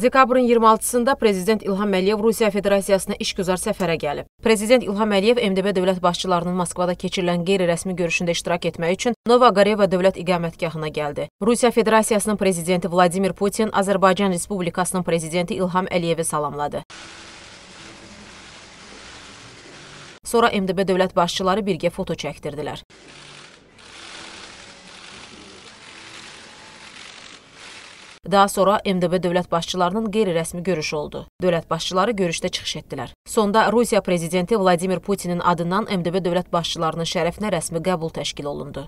Dekabrın 26-sında Prezident İlham Əliyev Rusiya Federasiyasına işgüzar səfərə gəlib. Prezident İlham Əliyev MDB dövlət başçılarının Moskvada keçirilən qeyri-rəsmi görüşündə iştirak etmək üçün Novaqareva dövlət iqamətgahına gəldi. Rusiya Federasiyasının prezidenti Vladimir Putin Azərbaycan Respublikasının prezidenti İlham Əliyevi salamladı. Sonra MDB dövlət başçıları birgə foto çəkdirdilər. Daha sonra MDB dövlət başçılarının qeyri-rəsmi görüşü oldu. Dövlət başçıları görüşdə çıxış etdilər. Sonda Rusiya prezidenti Vladimir Putinin adından MDB dövlət başçılarının şərəfinə rəsmi qəbul təşkil olundu.